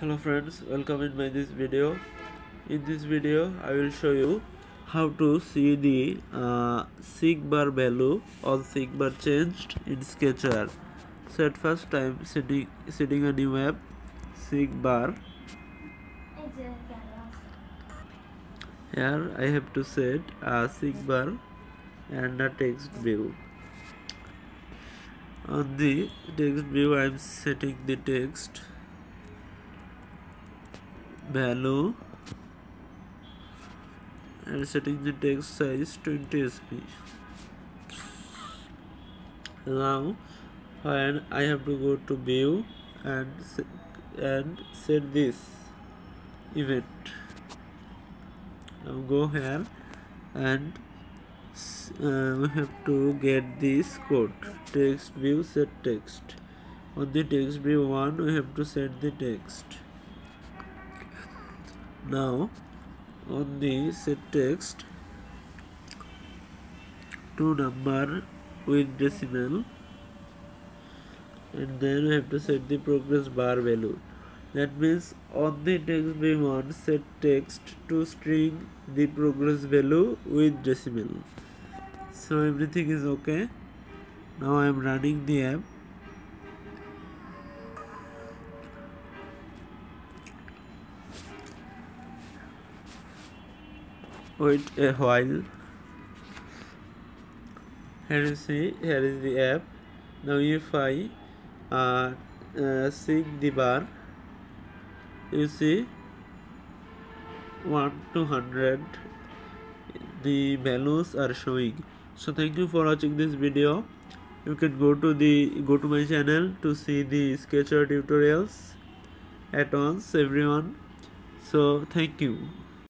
hello friends welcome in my this video. In this video i will show you how to see the uh, bar value on bar changed in Sketchware. So at first i'm setting setting a new app bar here i have to set a bar and a text view. On the text view i'm setting the text value and setting the text size 20 sp now when I have to go to view and and set this event. Now go here and uh, we have to get this code. Text view set text. On the text view 1 we have to set the text now on the set text two number with decimal and then we have to set the progress bar value. That means on the text we want set text to string the progress value with decimal. So everything is okay. Now I am running the app wait a while. Here you see here is the app. Now if I uh, uh, seek the bar. You see 1 to 100 the values are showing. So thank you for watching this video. You can go to the go to my channel to see the Sketchware tutorials at once everyone. So thank you